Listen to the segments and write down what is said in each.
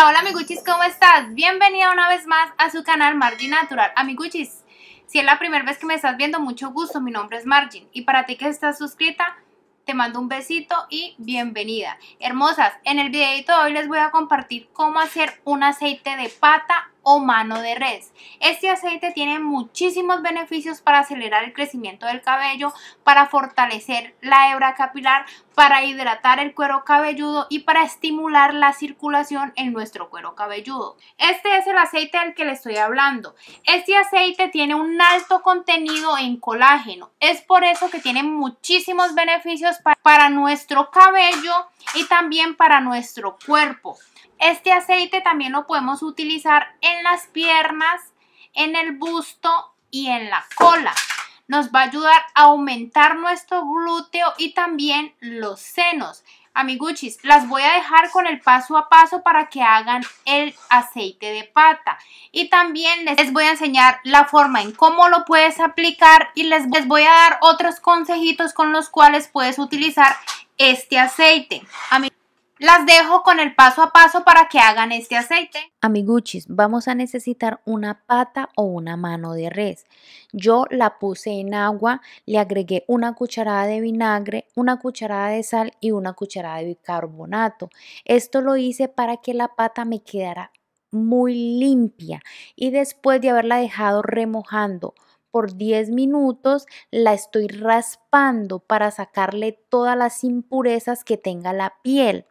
Hola, hola ¿cómo estás? Bienvenida una vez más a su canal Margin Natural. Amiguchis, si es la primera vez que me estás viendo, mucho gusto, mi nombre es Margin. Y para ti que estás suscrita, te mando un besito y bienvenida. Hermosas, en el videito de hoy les voy a compartir cómo hacer un aceite de pata o mano de res. Este aceite tiene muchísimos beneficios para acelerar el crecimiento del cabello, para fortalecer la hebra capilar, para hidratar el cuero cabelludo y para estimular la circulación en nuestro cuero cabelludo. Este es el aceite del que le estoy hablando. Este aceite tiene un alto contenido en colágeno. Es por eso que tiene muchísimos beneficios para nuestro cabello y también para nuestro cuerpo. Este aceite también lo podemos utilizar en las piernas, en el busto y en la cola. Nos va a ayudar a aumentar nuestro glúteo y también los senos. Amiguchis, las voy a dejar con el paso a paso para que hagan el aceite de pata. Y también les voy a enseñar la forma en cómo lo puedes aplicar y les, voy a dar otros consejitos con los cuales puedes utilizar este aceite. Las dejo con el paso a paso para que hagan este aceite. Amiguchis, vamos a necesitar una pata o una mano de res. Yo la puse en agua, le agregué una cucharada de vinagre, una cucharada de sal y una cucharada de bicarbonato. Esto lo hice para que la pata me quedara muy limpia y después de haberla dejado remojando por 10 minutos la estoy raspando para sacarle todas las impurezas que tenga la piel.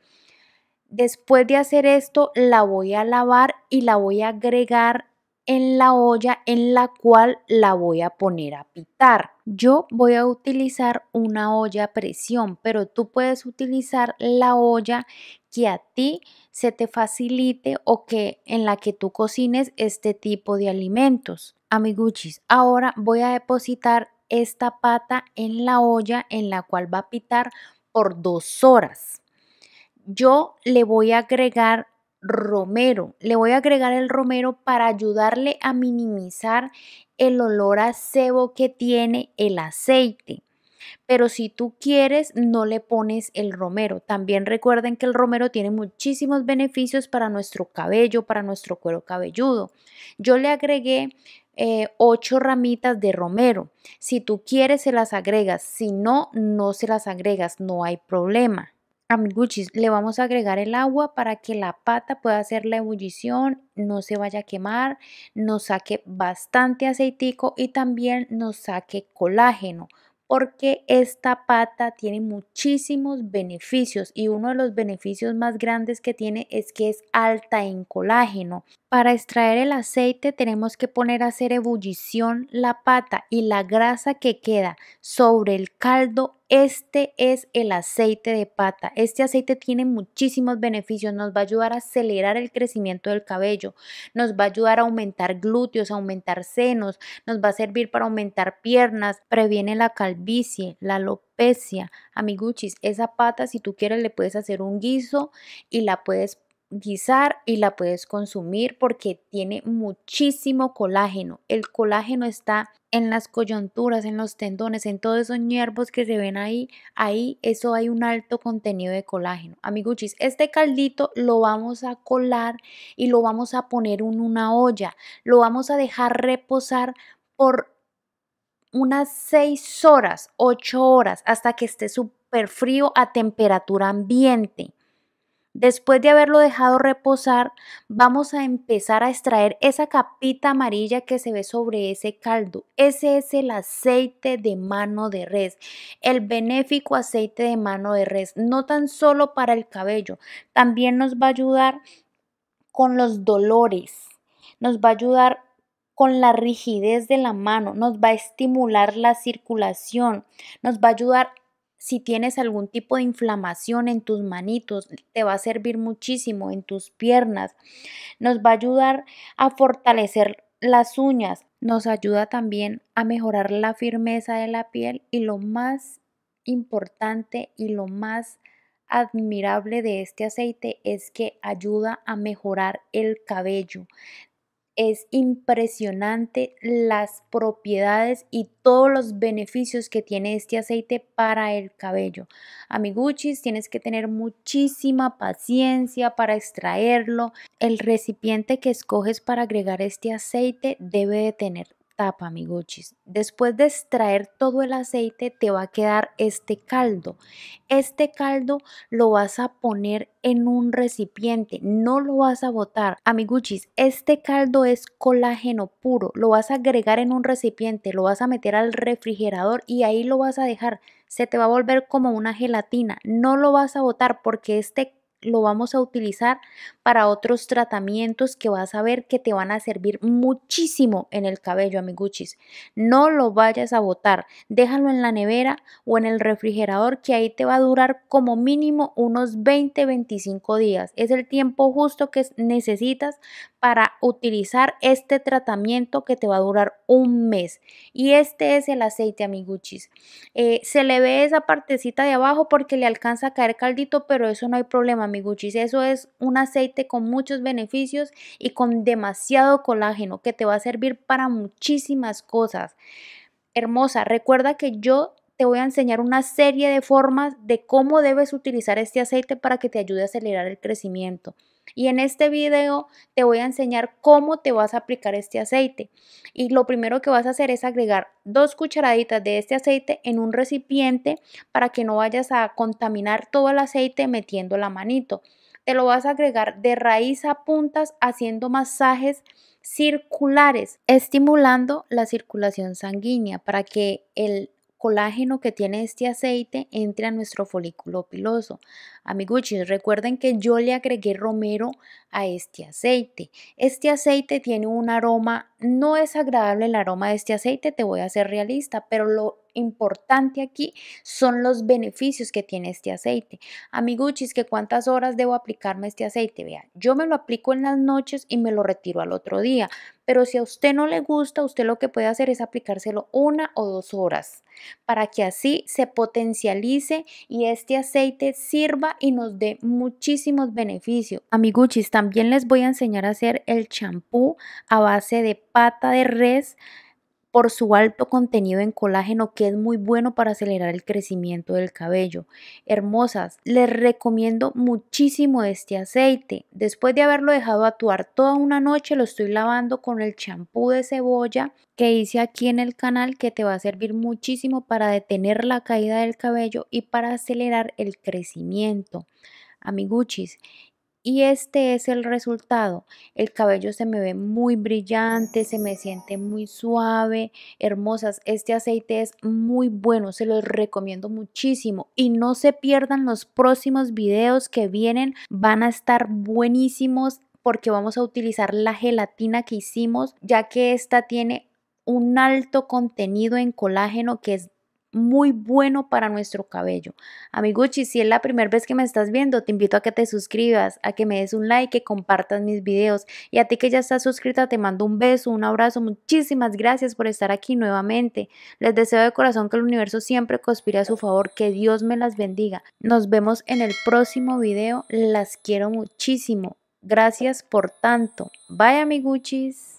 Después de hacer esto, la voy a lavar y la voy a agregar en la olla en la cual la voy a poner a pitar. Yo voy a utilizar una olla a presión, pero tú puedes utilizar la olla que a ti se te facilite o que en la que tú cocines este tipo de alimentos. Amiguchis, ahora voy a depositar esta pata en la olla en la cual va a pitar por dos horas yo le voy a agregar romero. Le voy a agregar el romero para ayudarle a minimizar el olor a cebo que tiene el aceite. Pero si tú quieres, no le pones el romero. También recuerden que el romero tiene muchísimos beneficios para nuestro cabello, para nuestro cuero cabelludo. Yo le agregué eh, ocho ramitas de romero. Si tú quieres, se las agregas. Si no, no se las agregas. No hay problema. Amiguchis, le vamos a agregar el agua para que la pata pueda hacer la ebullición, no se vaya a quemar, nos saque bastante aceitico y también nos saque colágeno porque esta pata tiene muchísimos beneficios y uno de los beneficios más grandes que tiene es que es alta en colágeno. Para extraer el aceite tenemos que poner a hacer ebullición la pata y la grasa que queda sobre el caldo este es el aceite de pata. Este aceite tiene muchísimos beneficios. Nos va a ayudar a acelerar el crecimiento del cabello. Nos va a ayudar a aumentar glúteos, a aumentar senos. Nos va a servir para aumentar piernas. Previene la calvicie, la alopecia. Amiguchis, esa pata si tú quieres le puedes hacer un guiso y la puedes guisar y la puedes consumir porque tiene muchísimo colágeno. El colágeno está en las coyunturas, en los tendones, en todos esos nervios que se ven ahí, ahí eso hay un alto contenido de colágeno. Amiguchis, este caldito lo vamos a colar y lo vamos a poner en una olla. Lo vamos a dejar reposar por unas 6 horas, 8 horas, hasta que esté súper frío a temperatura ambiente. Después de haberlo dejado reposar, vamos a empezar a extraer esa capita amarilla que se ve sobre ese caldo. Ese es el aceite de mano de res, el benéfico aceite de mano de res, no tan solo para el cabello, también nos va a ayudar con los dolores, nos va a ayudar con la rigidez de la mano, nos va a estimular la circulación, nos va a ayudar si tienes algún tipo de inflamación en tus manitos, te va a servir muchísimo en tus piernas. Nos va a ayudar a fortalecer las uñas. Nos ayuda también a mejorar la firmeza de la piel y lo más importante y lo más admirable de este aceite es que ayuda a mejorar el cabello. Es impresionante las propiedades y todos los beneficios que tiene este aceite para el cabello. Amiguchis, tienes que tener muchísima paciencia para extraerlo. El recipiente que escoges para agregar este aceite debe de tener tapa. Después de extraer todo el aceite, te va a quedar este caldo. Este caldo lo vas a poner en un recipiente, no lo vas a botar. Amiguchis, este caldo es colágeno puro. Lo vas a agregar en un recipiente, lo vas a meter al refrigerador y ahí lo vas a dejar. Se te va a volver como una gelatina. No lo vas a botar porque este lo vamos a utilizar para otros tratamientos que vas a ver que te van a servir muchísimo en el cabello, amiguchis. No lo vayas a botar, déjalo en la nevera o en el refrigerador que ahí te va a durar como mínimo unos 20-25 días. Es el tiempo justo que necesitas para utilizar este tratamiento que te va a durar un mes. Y este es el aceite, amiguchis. Eh, se le ve esa partecita de abajo porque le alcanza a caer caldito, pero eso no hay problema, amiguchis. Eso es un aceite con muchos beneficios y con demasiado colágeno que te va a servir para muchísimas cosas. Hermosa, recuerda que yo te voy a enseñar una serie de formas de cómo debes utilizar este aceite para que te ayude a acelerar el crecimiento. Y en este video te voy a enseñar cómo te vas a aplicar este aceite. Y lo primero que vas a hacer es agregar dos cucharaditas de este aceite en un recipiente para que no vayas a contaminar todo el aceite metiendo la manito. Te lo vas a agregar de raíz a puntas haciendo masajes circulares, estimulando la circulación sanguínea para que el colágeno que tiene este aceite entre a nuestro folículo piloso. Amiguchis, recuerden que yo le agregué romero a este aceite. Este aceite tiene un aroma, no es agradable el aroma de este aceite, te voy a ser realista, pero lo importante aquí son los beneficios que tiene este aceite. Amiguchis, que cuántas horas debo aplicarme este aceite. Vea, yo me lo aplico en las noches y me lo retiro al otro día. Pero si a usted no le gusta, usted lo que puede hacer es aplicárselo una o dos horas para que así se potencialice y este aceite sirva y nos dé muchísimos beneficios. Amiguchis, también les voy a enseñar a hacer el champú a base de pata de res por su alto contenido en colágeno que es muy bueno para acelerar el crecimiento del cabello. Hermosas, les recomiendo muchísimo este aceite. Después de haberlo dejado actuar toda una noche, lo estoy lavando con el champú de cebolla que hice aquí en el canal que te va a servir muchísimo para detener la caída del cabello y para acelerar el crecimiento. Amiguchis, y este es el resultado. El cabello se me ve muy brillante, se me siente muy suave, hermosas. Este aceite es muy bueno, se los recomiendo muchísimo. Y no se pierdan los próximos videos que vienen, van a estar buenísimos porque vamos a utilizar la gelatina que hicimos, ya que esta tiene un alto contenido en colágeno que es muy bueno para nuestro cabello. Amiguchi, si es la primera vez que me estás viendo, te invito a que te suscribas, a que me des un like, que compartas mis videos. Y a ti que ya estás suscrita, te mando un beso, un abrazo. Muchísimas gracias por estar aquí nuevamente. Les deseo de corazón que el universo siempre conspire a su favor, que Dios me las bendiga. Nos vemos en el próximo video. Las quiero muchísimo. Gracias por tanto. Bye, amiguchis.